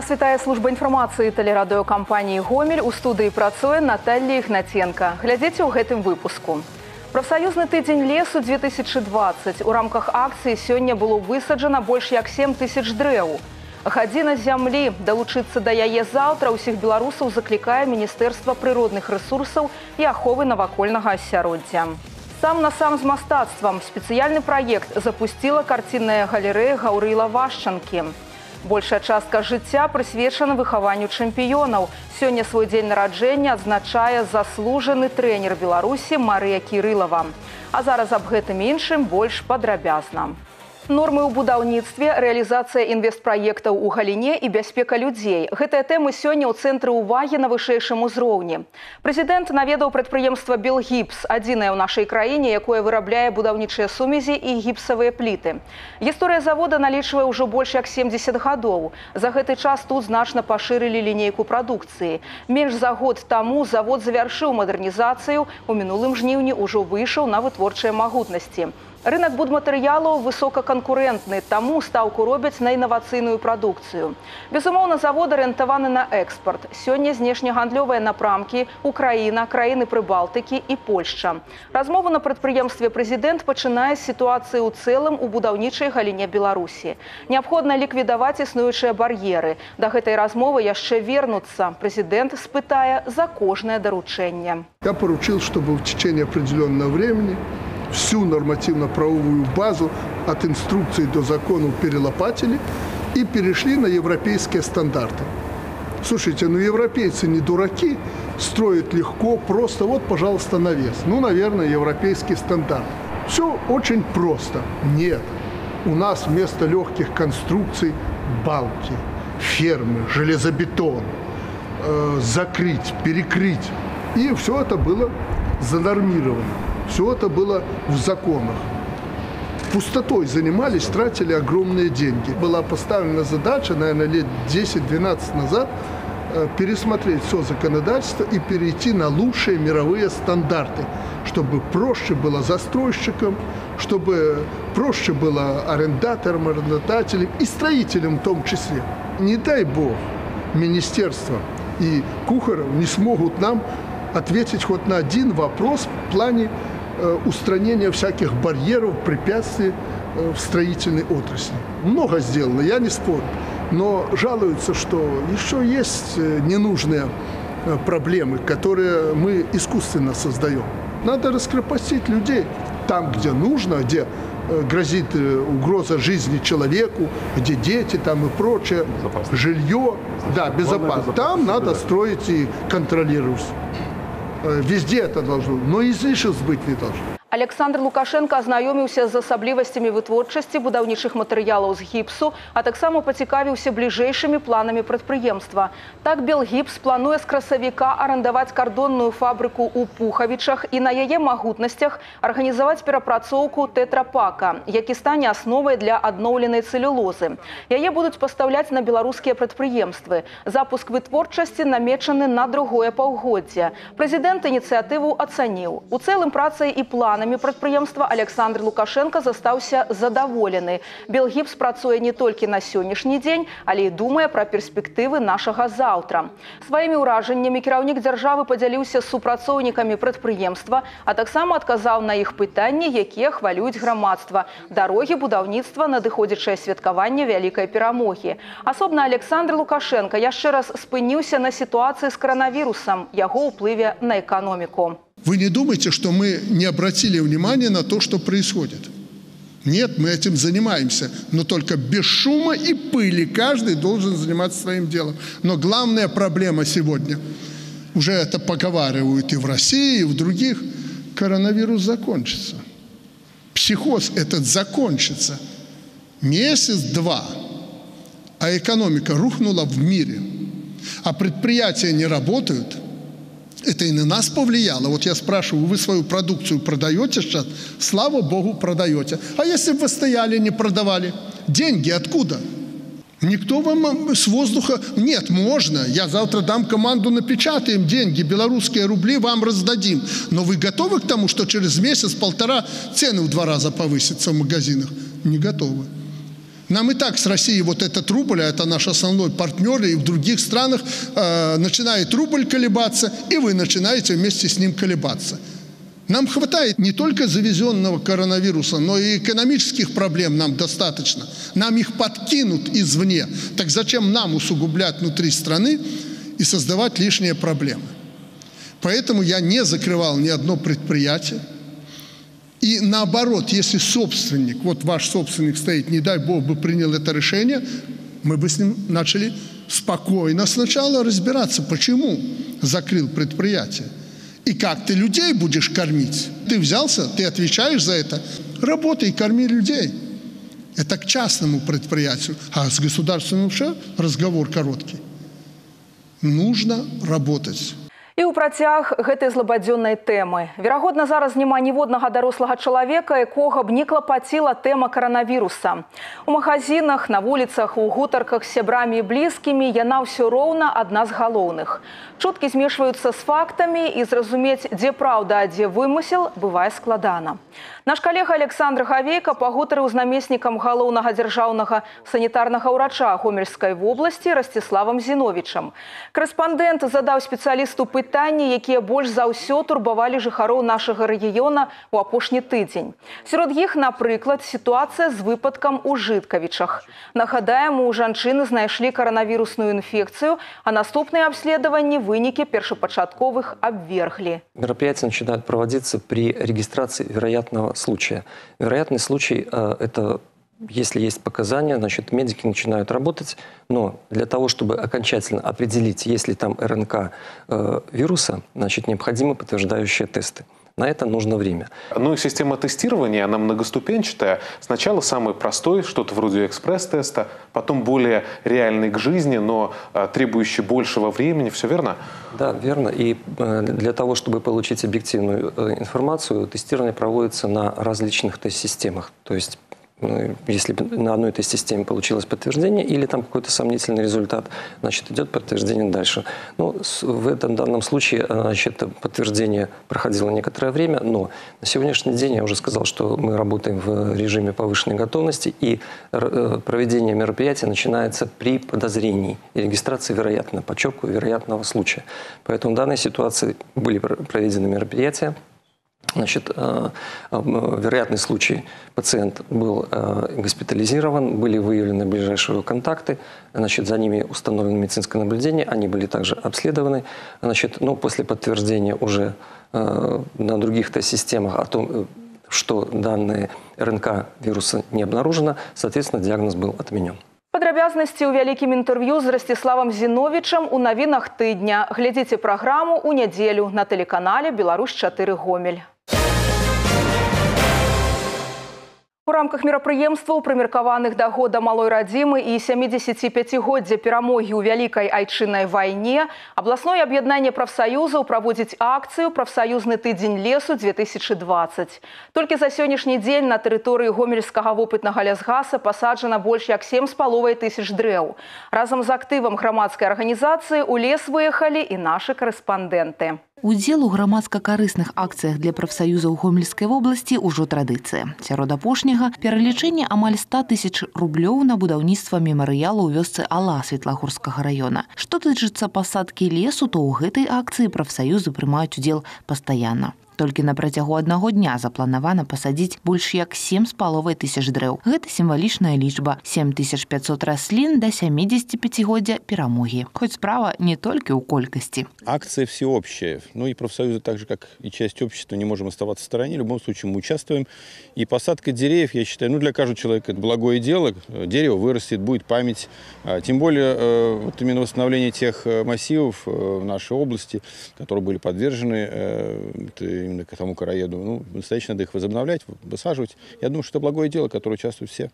Вас вітае служба інфармацыі тэлерадыёкампаніі Гомель у студыі працуе Наталья Ігнаценка. Глядзіце ў гэтым выпуску. Прафсаюзны тыдзень лесу 2020 у рамках акцыі сёння было высаджана больш як 7 тысяч дрэў. Гадзіна зямлі далучыцца да яе заўтра ўсіх беларусаў заклікае міністэрства прыродных рэсурсаў і аховы навакольнага асяроддзя. Сам на сам з мастацтвам спецыяльны праект запусціла карцінная галерэя Гаўрыла Вашчанкі. Большая частка жыцця прысвечана выхаванню чэмпіёнаў. Сёння свой дзень нараджэння адзначае заслужаны трэнер Беларусі Марыя Кірылава. А зараз аб гэтым іншым больш падрабязна. Нормы ў будаўніцтве, рэалізацыя інвестпраектаў у галіне і бяспека людзей. Гэтыя тэмы сёння ў цэнтры ўвагі на вышэйшым узроўні. Прэзідэнт наведаў прадпрыемства Белгіпс, адзінае ў нашай краіне, якое вырабляе будаўнічыя сумезі і гіпсавыя пліты. Гісторыя завода налічвае ўжо больш як 70 гадоў. За гэты час тут значна пашырылі лінейку прадукцыі. Менш за год таму завод завяршыў мадэрнізацыю, у мінулым жніўні ўжо выйшаў на вытворчыя магутнасці. Рынок будматэрыялаў высокаканкурэнтны, таму стаўку робяць на інавацыйную прадукцыю. Безумоўна, заводы арыентаваны на экспарт. Сёння знешнегандлёвыя напрамкі, Украіна, краіны Прыбалтыкі і Польшча. Размову на прадпрыемстве прэзідэнт пачынае з сітуацыі ў цэлым у будаўнічай галіне Беларусі. Неабходна ліквідаваць існуючыя бар'еры. Да гэтай размовы яшчэ вернуцца. Прэзідэнт спытае за кожнае даручэнне. Я поручил, чтобы в течение определенного времени всю нормативно-правовую базу от инструкций до законов перелопатили и перешли на европейские стандарты. Слушайте, ну европейцы не дураки, строят легко, просто вот, пожалуйста, навес. Ну, наверное, европейский стандарт. Все очень просто. Нет. У нас вместо легких конструкций балки, фермы, железобетон, э, закрыть, перекрыть. И все это было занормировано. Все это было в законах. Пустотой занимались, тратили огромные деньги. Была поставлена задача, наверное, лет 10-12 назад, э, пересмотреть все законодательство и перейти на лучшие мировые стандарты, чтобы проще было застройщикам, чтобы проще было арендаторам, арендодателям и строителям в том числе. Не дай бог, министерство и Кухаров не смогут нам ответить хоть на один вопрос в плане устранения всяких барьеров, препятствий э, в строительной отрасли. Много сделано, я не спорю. Но жалуются, что еще есть э, ненужные проблемы, которые мы искусственно создаем. Надо раскрепостить людей там, где нужно, где грозит угроза жизни человеку, где дети там и прочее, жилье, да, безопасно. Там надо строить и контролировать. Э, везде это должно, но излишеств быть не должно Александр Лукашенко азнаёміўся з асаблівасцямі вытворчасці будаўнічых матэрыялаў з гіпсу, а таксама пацікавіўся бліжэйшымі планамі прадпрыемства. Так Белгіпс плануе з красавіка арандаваць кардонную фабрыку ў пухавічах і на яе магутнасцях арганізаваць перапрацоўку тэтрапака, які стане асновай для адноўленай цэлюлозы. Яе будуць пастаўляць на беларускія прадпрыемствы. Запуск вытворчасці намечаны на другое паўгоддзе. Прэзідэнт ініцыятыву ацаніў. У цэлым працай і план Планамі прадпрыемства Александр Лукашенко застаўся задаволены. Белгіпс працуе не толькі на сённяшні дзень, але і думае пра перспектывы нашага заўтра. Сваімі ўражаннямі кіраўнік дзяржавы падзяліўся з супрацоўнікамі прадпрыемства, а таксама адказаў на іх пытанні, якія хвалююць грамадства. Дарогі будаўніцтва надыходзячае святкаванне вялікай перамогі. Асобна Александр Лукашенко яшчэ раз спыніўся на сітуацыі з каранавірусам, яго ўплыве на эканоміку. Вы не думайте, что мы не обратили внимания на то, что происходит. Нет, мы этим занимаемся, но только без шума и пыли. Каждый должен заниматься своим делом. Но главная проблема сегодня, уже это поговаривают и в России, и в других, коронавирус закончится. Психоз этот закончится. Месяц-два, а экономика рухнула в мире, а предприятия не работают – это и на нас повлияло. Вот я спрашиваю, вы свою продукцию продаете сейчас? Слава Богу, продаете. А если бы вы стояли, не продавали? Деньги откуда? Никто вам с воздуха... Нет, можно. Я завтра дам команду, напечатаем деньги, белорусские рубли вам раздадим. Но вы готовы к тому, что через месяц-полтора цены в два раза повысятся в магазинах? Не готовы. Нам и так с Россией вот этот рубль, а это наш основной партнер, и в других странах э, начинает рубль колебаться, и вы начинаете вместе с ним колебаться. Нам хватает не только завезенного коронавируса, но и экономических проблем нам достаточно. Нам их подкинут извне. Так зачем нам усугублять внутри страны и создавать лишние проблемы? Поэтому я не закрывал ни одно предприятие. И наоборот, если собственник, вот ваш собственник стоит, не дай бог бы принял это решение, мы бы с ним начали спокойно сначала разбираться, почему закрыл предприятие. И как ты людей будешь кормить? Ты взялся, ты отвечаешь за это. Работай корми людей. Это к частному предприятию. А с государственным вообще разговор короткий. Нужно работать І ў працяг гэтай злабадзённай тэмы. Верагодна, зараз няма ніводнага дарослага чалавека, якога б не клапаціла тэма каранавіруса. У магазинах, на вуліцах, у гутарках з сябрамі і блізкімі яна ўсё роўна адна з галоўных. Чуткі змешваюцца з фактамі і зразумець, дзе праўда, а дзе вымысел бывае складана. Наш калега Александр Гавейка пагутарыў з намеснікам галоўнага дзяржаўнага санітарнага ўрача гомельскай вобласці Расціславам Зіновічам. Корэспандэнт задаў спецыялісту пытанні, якія больш за ўсё турбавалі жыхароў нашага рэгіёна ў апошні тыдзень. Сярод іх, напрыклад, сітуацыя з выпадкам у жыткавічах. Нагадаем, у жанчыны знайшлі каранавірусную інфекцыю, а наступныя абследаванні выники першопочатковых обвергли. Мероприятия начинают проводиться при регистрации вероятного случая. Вероятный случай э, – это если есть показания, значит, медики начинают работать, но для того, чтобы окончательно определить, есть ли там РНК э, вируса, значит, необходимы подтверждающие тесты. На это нужно время. Ну и система тестирования, она многоступенчатая. Сначала самый простой, что-то вроде экспресс-теста, потом более реальный к жизни, но э, требующий большего времени. Все верно? Да, верно. И э, для того, чтобы получить объективную э, информацию, тестирование проводится на различных тест-системах. То есть если на одной этой системе получилось подтверждение или там какой-то сомнительный результат, значит, идет подтверждение дальше. Ну, в этом данном случае, значит, подтверждение проходило некоторое время, но на сегодняшний день я уже сказал, что мы работаем в режиме повышенной готовности, и э, проведение мероприятия начинается при подозрении и регистрации вероятно, подчеркиваю, вероятного случая. Поэтому в данной ситуации были проведены мероприятия, Значит, э, э, вероятный случай пациент был э, госпитализирован, были выявлены ближайшие контакты, значит, за ними установлено медицинское наблюдение, они были также обследованы. Значит, но после подтверждения уже на других тест-системах о том, что данные РНК вируса не обнаружено, соответственно, диагноз был отменен. Падрабязнасці ў вялікім інтэрв'ю з расціславам зіновічам у навінах тыдня глядзіце праграму ў нядзелю на тэлеканале Беларусь 4 гомель. У рамках мерапрыемстваў прымеркаваных да года малой радзімы і 75годдзя перамогі ў вялікай айчыннай вайне абласное аб'яднанне прафсаюзаў праводзіць акцыю прафсаюзны тыдзень лесу 2020. Толькі за сённяшні дзень на тэрыторыі гомельскага вопытнага лясгаса пасаджана больш як сем з паловай тысяч дрэў. Разам з актывам грамадскай арганізацыі ў лес выехалі і нашы карэспандэнты. Удзел у грамадска-карысных акцыях для прафсаюзаў гомельскай вобласці ўжо традыцыя. Сярод апошняга пералічэнне амаль 100 тысяч рублёў на будаўніцтва мемарыялу ў вёсцы Ала светлагорскага раёна. Што тычыцца пасадкі лесу, то ў гэтай акцыі прафсаюзы прымаюць удзел пастаянна. Толькі на працягу аднаго дня запланавана пасадзіць больш як сем з паловай тысяч дрэў. Гэта сімвалічная лічба 7500 раслін да 75годдзя перамогі. Хоць справа не только ў колькасці. Акция всеобщая. Ну и профсоюзы, так же как и часть общества, не можем оставаться в стороне. В любом случае мы участвуем. И посадка деревьев, я считаю, ну для каждого человека это благое дело. Дерево вырастет, будет память. А, тем более э, вот именно восстановление тех э, массивов э, в нашей области, которые были подвержены именно к тому короеду. Ну, настоящее надо их возобновлять, высаживать. Я думаю, что это благое дело, которое участвуют все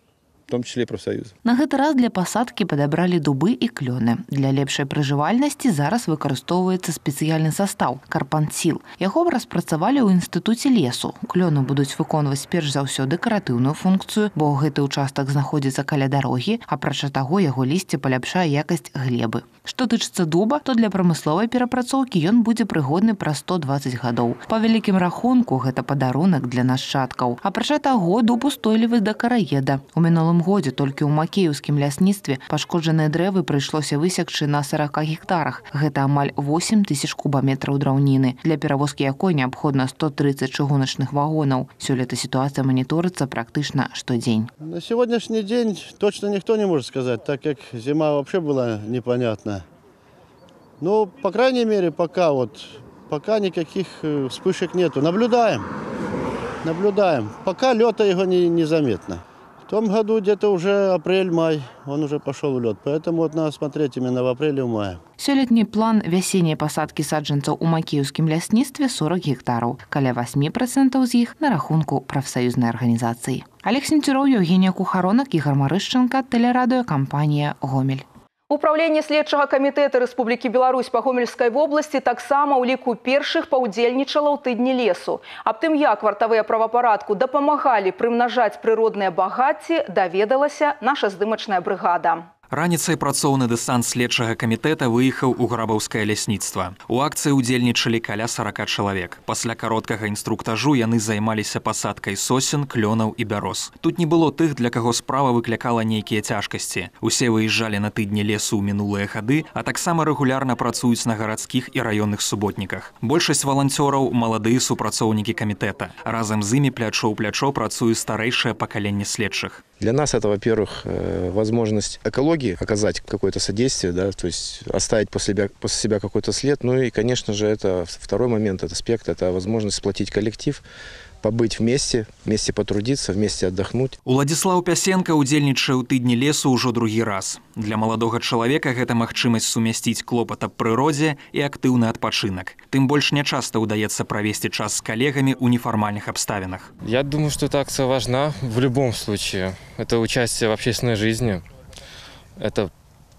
том числе профсоюзы. На гэты раз для пасадкі падабралі дубы і клёны. Для лепшай пражывальнасці зараз выкарыстоўваецца спецыяльны састаў карпансіл. Яго распрацавалі ў інстытуце лесу. Клёны будуць выконваць перш за ўсё дэкаратыўную функцыю, бо гэты ўчастак знаходзіцца каля дарогі, апрача таго яго лісце паляпшае якасць глебы. Што тычыцца дуба, то для прамысловай перапрацоўкі ён будзе прыгодны пра 120 гадоў. Па вялікім рахунку гэта падарунак для нашчадкаў. Апрача таго дуб устойлівы да караеда. У мінулым мінулым годзе толькі ў макееўскім лясніцтве пашкоджаныя дрэвы прыйшлося высекчы на 40 гектарах. Гэта амаль 8 тысяч кубаметраў драўніны. Для перавозкі якой неабходна 130 чыгуначных вагонаў. Сёлета сітуацыя маніторыцца практычна штодзень. На сегодняшний день точно никто не может сказать, так как зима вообще была непонятна. Ну, по крайней мере, пока вот, пока никаких э, вспышек нету. Наблюдаем, наблюдаем. Пока лета его не, незаметно. В том году где-то уже апрель-май, он уже пошел в лед. Поэтому вот надо смотреть именно в апреле в мае. Сёлетні план вясенняй пасадкі саджанцаў у макееўскім лясніцтве 40 гектараў. Каля 8% з іх на рахунку прафсаюзнай арганізацыі. Олег Сенцюроў, Евгенія Кухаронак, Ігор Марышченка, тэлерадыёкампанія «Гомель». Управленне следчага камітэта Рэспублікі Беларусь па гомельскай вобласці таксама ў ліку першых паўдзельнічала ў тыдні лесу. Аб тым, як вартавыя правапарадку дапамагалі прымнажаць прыродныя багацці, даведалася наша здымачная брыгада. Раніцай працоўны дэсант следчага камітэта выехаў у грабаўскае лясніцтва. У акцыі ўдзельнічалі каля 40 чалавек. Пасля кароткага інструктажу яны займаліся пасадкай сосен, клёнаў і бяроз. Тут не было тых, для каго справа выклікала нейкія цяжкасці. Усе выязджалі на тыдні лесу ў мінулыя гады, а таксама рэгулярна працуюць на гарадскіх і раённых суботніках. Большасць валанцёраў маладыя супрацоўнікі камітэта. Разам з імі плячо ў плячо працуе старэйшае пакаленне следчых. Для нас это, во-первых, э, возможность экологии оказать какое-то содействие, да, то есть оставить после себя, после себя какой-то след. Ну и, конечно же, это второй момент, этот аспект, это возможность сплотить коллектив, побыть вместе, вместе потрудиться, вместе отдохнуть. Уладзіслаў Пясенка ўдзельнічае ў тыдні лесу ўжо другі раз. Для маладога чалавека гэта магчымасць сумясціць клопат аб прыродзе і актыўны адпачынак. Тым больш нячаста ўдаецца правесці час з калегамі ў нефармальных абставінах. Я думаю, что эта акция важна в любом случае. Это участие в общественной жизни. Это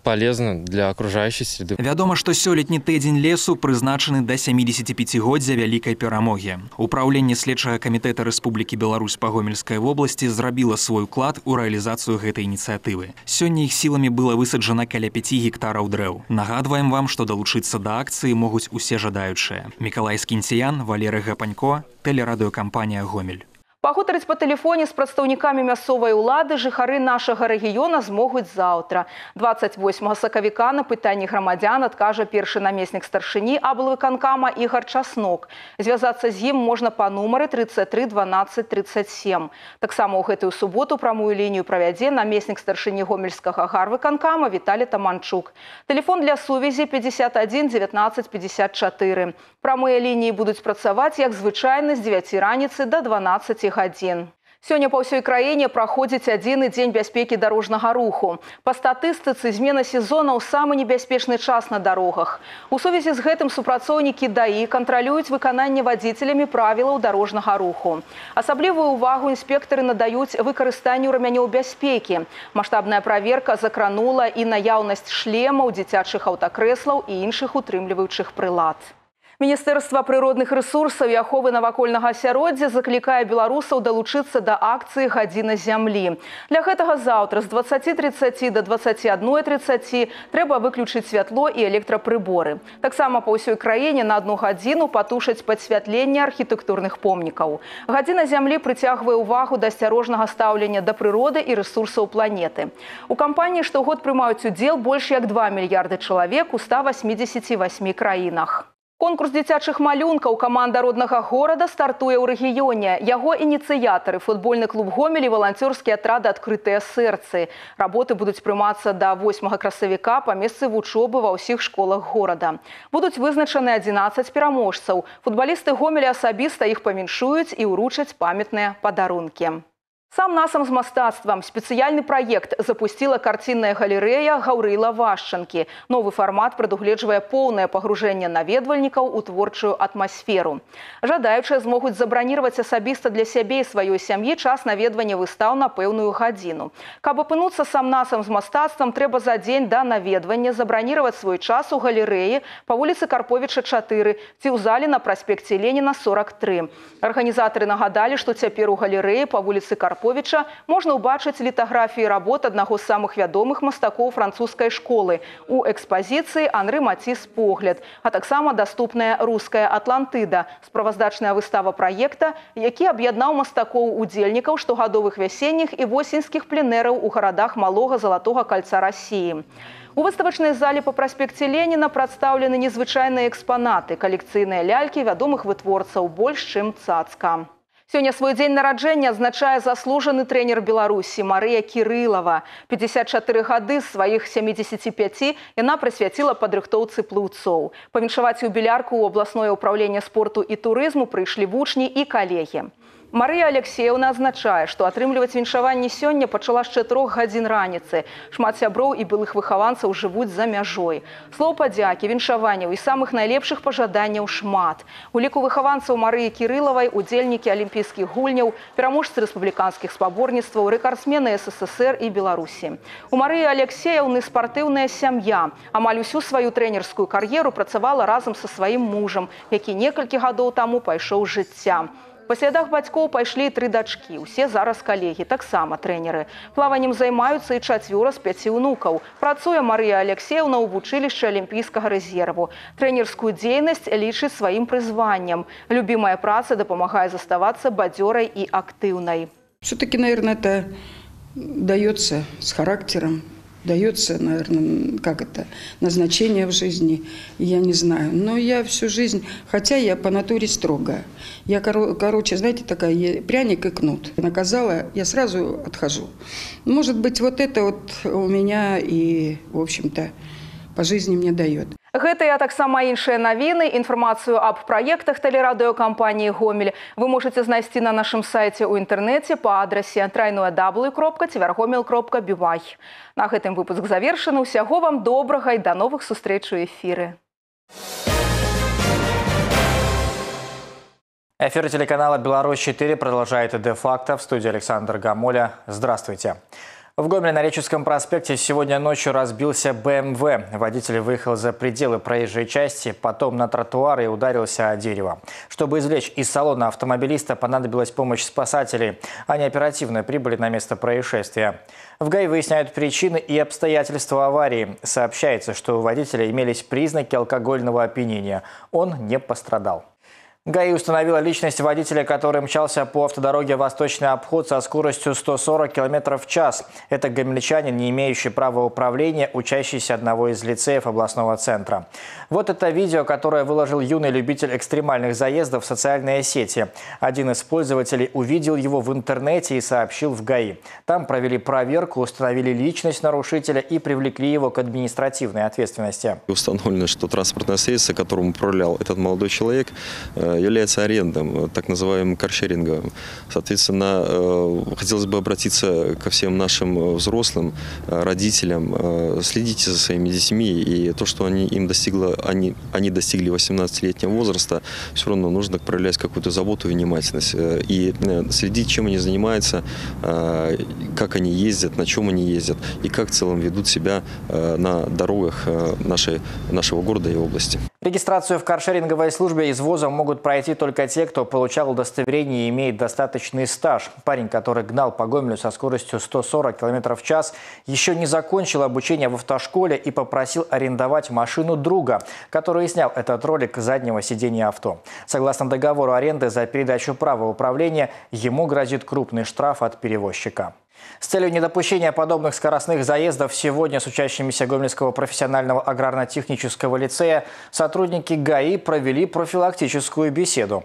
полезно для окружающей среды. Вядома, што сёлетні тыдзень лесу прызначаны да 75годдзя вялікай перамогі. Упраўленне следчага камітэта Рэспублікі Беларусь па гомельскай вобласці зрабіла свой уклад у рэалізацыю гэтай ініцыятывы. Сёння іх сіламі была высаджана каля 5 гектараў дрэў. Нагадваем вам, што далучыцца да акцыі могуць усе жадаючыя. Мікалай Скінціян, Валеры Гапанько, тэлерадыёкампанія Гомель. Пагутарыць па тэлефоне з прадстаўнікамі мясцовай улады жыхары нашага рэгіёна змогуць заўтра. 28 сакавіка на пытанні грамадзян адкажа першы намеснік старшыні аблвыканкама Ігар Часнок. Звязацца з ім можна па нумары 33 12 37. Таксама ў гэтую суботу прамую лінію правядзе намеснік старшыні гомельскага гарвыканкама Віталі Таманчук. Тэлефон для сувязі 51 19 54. Прамыя лініі будуць працаваць як звычайна з 9 раніцы до 12 гадзін. Сёння па ўсёй краіне праходзіць адзіны дзень бяспекі дарожнага руху. Па статыстыцы змена сезона ў самы небяспечны час на дарогах. У сувязі з гэтым супрацоўнікі даі кантралююць выкананне вадзіцелямі правілаў дарожнага руху. Асаблівую ўвагу інспектары надаюць выкарыстанню рамянёў бяспекі. Маштабная праверка закранула і наяўнасць шлемаў, дзіцячых аўтакрэслаў і іншых утрымліваючых прылад. Міністэрства прыродных рэсурсаў і аховы навакольнага асяроддзя заклікае беларусаў далучыцца да акцыі гадзіна зямлі. Для гэтага заўтра з 2030 до 2130 трэба выключыць святло і электрапрыборы. Таксама па ўсёй краіне на одну гадзіну патушаць падсвятленне архітэктурных помнікаў. Гадзіна зямлі прыцягвае ўвагу да асцярожнага стаўлення да прыроды і рэсурсаў планеты. У кампаніі штогод прымаюць удзел больш як 2 мільярды чалавек у 188 краінах. Конкурс дзіцячых малюнкаў каманда роднага горада стартуе ў рэгіёне. Яго ініцыятары футбольны клуб гомелі валанцёрскія атрады адкрытыя сэрцы. Работы будуць прымацца да 8 красавіка па месцы вучобы ва ўсіх школах горада. Будуць вызначаны 11 пераможцаў. Футбалісты гомеля асабіста іх паміншуюць і ўручаць памятныя падарункі. Сам насам з мастацтвам спецыяльны праект запусціла карцінная галерэя Гаўрыла Вашчанкі. Новы фармат прадугледжвае поўнае пагружэнне наведвальнікаў у творчую атмасферу. Жадаючыя змогуць забраніраваць асабіста для сябе і сваёй сям'і час наведвання выстаў на пэўную гадзіну. Каб апынуцца сам насам з мастацтвам, трэба за дзень да наведвання забраніраваць свой час у галерэі па вуліцы Карповіча 4 ці ў зале на праспекце Леніна 43. Арганізатары нагадалі, што цяпер у галерэі па вуліцы Карповіча Растаповіча можна ўбачыць літаграфіі работ аднаго з самых вядомых мастакоў французскай школы у экспазіцыі Анры Маціс погляд, а таксама даступная руская Атлантыда, справаздачная выстава праекта, які аб'яднаў мастакоў удзельнікаў штогадовых вясенніх і восеньскіх пленэраў у гарадах малога залатога кальца рассіі. У выставачнай зале па праспекце Леніна прадстаўлены незвычайныя экспанаты, калекцыйныя лялькі вядомых вытворцаў больш, чым цацка. Сёння свой дзень нараджэння азначае заслужаны трэнер Беларусі Марыя Кірылава. 54 гады з сваіх 75 яна прысвяціла падрыхтоўцы плыўцоў. Павіншаваць юбілярку ў абласное ўпраўленне спорту і турызму прыйшлі вучні і калегі. Марыя Алексеевна адзначае, што атрымліваць віншаванні сёння пачала з чатырох гадзін раніцы. Шмат сяброў і былых выхаванцаў жывуць за мяжой. Слоў падзякі, віншаванняў і самых найлепшых пажаданняў шмат. У ліку выхаванцаў Марыі Кірылавай удзельнікі алімпійскіх гульняў, пераможцы рэспубліканскіх спаборніцтваў, рэкардсмены СССР і Беларусі. У Марыі Алексеяўны спартыўная сям'я. Амаль усю сваю трэнерскую кар'еру працавала разам са сваім мужам, які некалькі гадоў таму пайшоў жыцця. Па слядах бацькоў пайшлі тры дачкі. Усе зараз калегі, таксама трэнеры. Плаваннем займаюцца і чацвёра з пяці ўнукаў. Працуе Марыя Алексеевна ў вучылішчы алімпійскага рэзерву. Трэнерскую дзейнасць лічыць сваім прызваннем. Любімая праца дапамагае заставацца бадзёрай і актыўнай. Все-таки, наверное, это дается с характером, дается, наверное, как это, назначение в жизни, я не знаю. Но я всю жизнь, хотя я по натуре строгая. Я, короче, знаете, такая пряник и кнут. Наказала, я сразу отхожу. Может быть, вот это вот у меня и, в общем-то, по жизни мне дает. Гэтыя таксама іншыя навіны, інфармацыю аб праектах тэлерадыёкампаніі Гомель вы можете знайсці на нашым сайце ў інтэрнэце па адрасе трайное даблы кропка цівяргомел кропка бівай. На гэтым выпуск завершаны усяго вам добрага і да новых сустрэч у эфіры. Эфир телеканала «Беларусь-4» продолжает де-факто в студии Александр Гамоля. Здравствуйте. В Гомеле на Реческом проспекте сегодня ночью разбился БМВ. Водитель выехал за пределы проезжей части, потом на тротуар и ударился о дерево. Чтобы извлечь из салона автомобилиста, понадобилась помощь спасателей. Они оперативно прибыли на место происшествия. В ГАИ выясняют причины и обстоятельства аварии. Сообщается, что у водителя имелись признаки алкогольного опьянения. Он не пострадал. ГАИ установила личность водителя, который мчался по автодороге «Восточный обход» со скоростью 140 км в час. Это гомельчанин, не имеющий права управления, учащийся одного из лицеев областного центра. Вот это видео, которое выложил юный любитель экстремальных заездов в социальные сети. Один из пользователей увидел его в интернете и сообщил в ГАИ. Там провели проверку, установили личность нарушителя и привлекли его к административной ответственности. Установлено, что транспортное средство, которым управлял этот молодой человек, э, является арендом, так называемым каршеринговым. Соответственно, э, хотелось бы обратиться ко всем нашим взрослым, э, родителям, э, следите за своими детьми, и то, что они, им достигло, они, они достигли 18-летнего возраста, все равно нужно проявлять какую-то заботу и внимательность. И следить, чем они занимаются, как они ездят, на чем они ездят, и как в целом ведут себя на дорогах нашей, нашего города и области. Регистрацию в каршеринговой службе извоза могут пройти только те, кто получал удостоверение и имеет достаточный стаж. Парень, который гнал по Гомелю со скоростью 140 км в час, еще не закончил обучение в автошколе и попросил арендовать машину друга, который снял этот ролик заднего сидения авто. Согласно договору аренды за передачу права управления, ему грозит крупный штраф от перевозчика. С целью недопущения подобных скоростных заездов сегодня с учащимися Гомельского профессионального аграрно-технического лицея сотрудники ГАИ провели профилактическую беседу.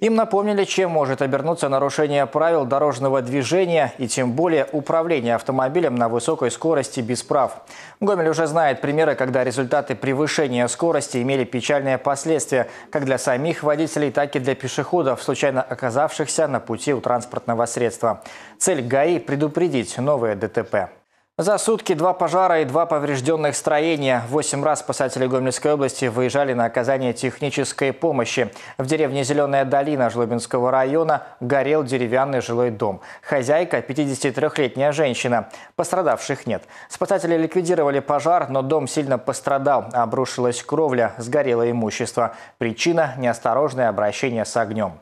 Им напомнили, чем может обернуться нарушение правил дорожного движения и тем более управление автомобилем на высокой скорости без прав. Гомель уже знает примеры, когда результаты превышения скорости имели печальные последствия как для самих водителей, так и для пешеходов, случайно оказавшихся на пути у транспортного средства. Цель ГАИ – предупредить новые ДТП. За сутки два пожара и два поврежденных строения. Восемь раз спасатели Гомельской области выезжали на оказание технической помощи. В деревне Зеленая долина Жлобинского района горел деревянный жилой дом. Хозяйка – 53-летняя женщина. Пострадавших нет. Спасатели ликвидировали пожар, но дом сильно пострадал. Обрушилась кровля, сгорело имущество. Причина – неосторожное обращение с огнем.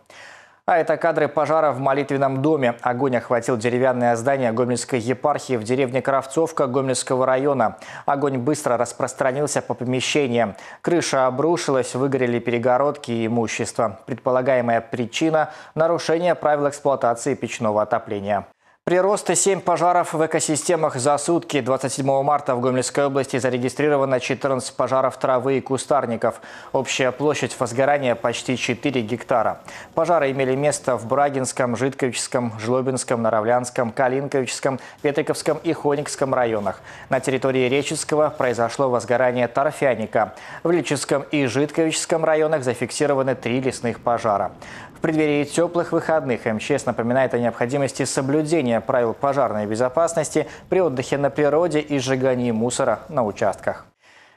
А это кадры пожара в молитвенном доме. Огонь охватил деревянное здание Гомельской епархии в деревне Кравцовка Гомельского района. Огонь быстро распространился по помещениям. Крыша обрушилась, выгорели перегородки и имущество. Предполагаемая причина – нарушение правил эксплуатации печного отопления. Прирост 7 пожаров в экосистемах за сутки. 27 марта в Гомельской области зарегистрировано 14 пожаров травы и кустарников. Общая площадь возгорания почти 4 гектара. Пожары имели место в Брагинском, Житковическом, Жлобинском, Наравлянском, Калинковическом, Петриковском и Хоникском районах. На территории Реческого произошло возгорание торфяника. В Лическом и Житковическом районах зафиксированы три лесных пожара. В преддверии теплых выходных МЧС напоминает о необходимости соблюдения правил пожарной безопасности при отдыхе на природе и сжигании мусора на участках.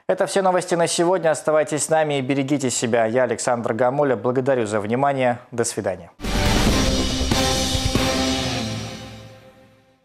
Это все новости на сегодня. Оставайтесь с нами и берегите себя. Я Александр Гамоля. Благодарю за внимание. До свидания.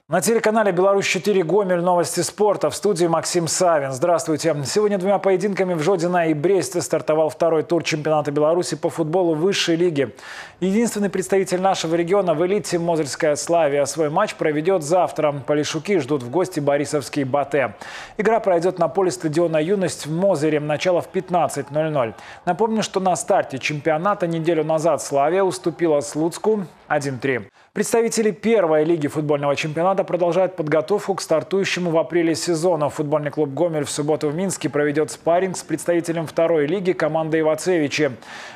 На телеканале «Беларусь-4» Гомель. Новости спорта. В студии Максим Савин. Здравствуйте. Сегодня двумя поединками в Жодино и Бресте стартовал второй тур чемпионата Беларуси по футболу высшей лиги. Единственный представитель нашего региона в элите Мозырская Славия свой матч проведет завтра. Полишуки ждут в гости Борисовский Батэ. Игра пройдет на поле стадиона «Юность» в Мозыре. Начало в 15.00. Напомню, что на старте чемпионата неделю назад Славия уступила Слуцку 1-3. Представители первой лиги футбольного чемпионата продолжают подготовку к стартующему в апреле сезону. Футбольный клуб «Гомель» в субботу в Минске проведет спарринг с представителем второй лиги командой Ивацевичи.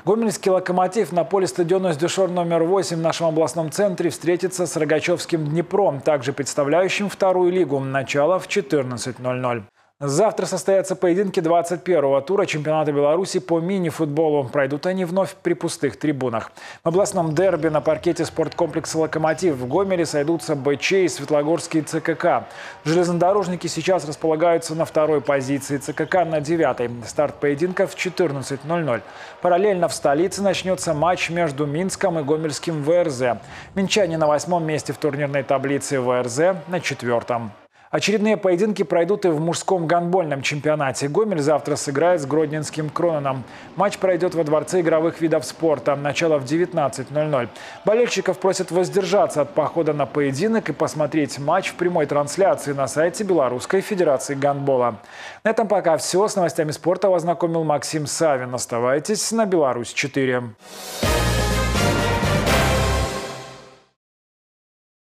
Гомельский «Локомотив» на поле стадиона «Сдюшор» номер 8 в нашем областном центре встретится с Рогачевским «Днепром», также представляющим вторую лигу. Начало в 14.00. Завтра состоятся поединки 21-го тура чемпионата Беларуси по мини-футболу. Пройдут они вновь при пустых трибунах. В областном дерби на паркете спорткомплекса «Локомотив» в Гомеле сойдутся БЧ и Светлогорский ЦКК. Железнодорожники сейчас располагаются на второй позиции, ЦКК на девятой. Старт поединка в 14.00. Параллельно в столице начнется матч между Минском и Гомельским ВРЗ. Минчане на восьмом месте в турнирной таблице ВРЗ на четвертом. Очередные поединки пройдут и в мужском гандбольном чемпионате. Гомель завтра сыграет с Гродненским Крононом. Матч пройдет во Дворце игровых видов спорта. Начало в 19.00. Болельщиков просят воздержаться от похода на поединок и посмотреть матч в прямой трансляции на сайте Белорусской Федерации гандбола. На этом пока все. С новостями спорта вас знакомил Максим Савин. Оставайтесь на Беларусь 4.